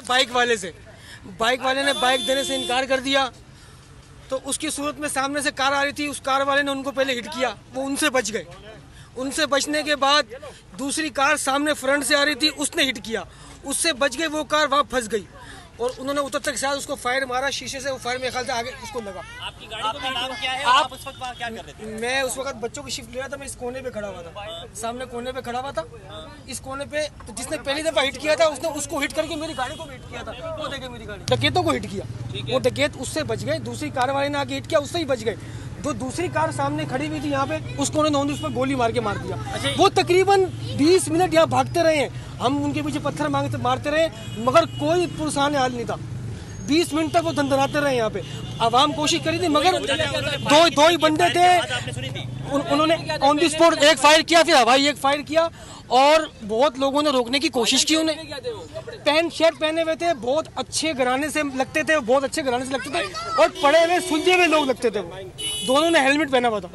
Bike वाले से। Bike वाले ने बाइक देने से इनकार कर दिया। तो उसकी सूरत में सामने से कार आ रही थी, उस कार वाले ने उनको पहले हिट किया। वो उनसे बच गए। उनसे बचने के बाद दूसरी कार सामने फ्रंट से आ रही थी, उसने हिट किया। उससे बच गए वो कार वहाँ फंस गई। और उन्होंने उतर तक साथ उसको फायर मारा शीशे से वो फायर मेरे ख्याल से आगे उसको लगा। आपकी गाड़ी का नाम क्या है? आप- आप उस वक्त क्या कर रहे थे? मैं उस वक्त बच्चों की शिफ्ट ले रहा था मैं इस कोने पे खड़ा हुआ था। सामने कोने पे खड़ा हुआ था। इस कोने पे तो जिसने पहली दफ़ा हिट किया था उसने उसको हिट करके मेरी गाड़ी को हिट किया था। वो देखे मेरी गाड़ी। डकेतों को हिट किया। वो डकेत उससे बच गए दूसरी कार वाले ने आगे हिट किया उससे ही बच गए। जो दूसरी कार सामने खड़ी हुई थी यहाँ पे उसको उन्होंने उस पर गोली मार के मार दिया। वो तकरीबन 20 मिनट यहाँ भागते रहे हैं। हम उनके पीछे पत्थर मांगते मारते रहे मगर कोई पुरसान हाल नहीं था। 20 मिनट तक वो धंधनाते रहे यहाँ पे। आवाम कोशिश करी थी मगर दो दो ही बंदे थे। उन, उन्होंने ऑन दी स्पॉट एक फायर किया फिर हवाई एक फायर किया और बहुत लोगों ने रोकने की कोशिश की उन्हें। पैंट शर्ट पहने हुए थे बहुत अच्छे घराने से लगते थे बहुत अच्छे घराने से लगते थे और पड़े हुए सुलझे हुए लोग लगते थे। वो। दोनों ने हेलमेट पहना हुआ था।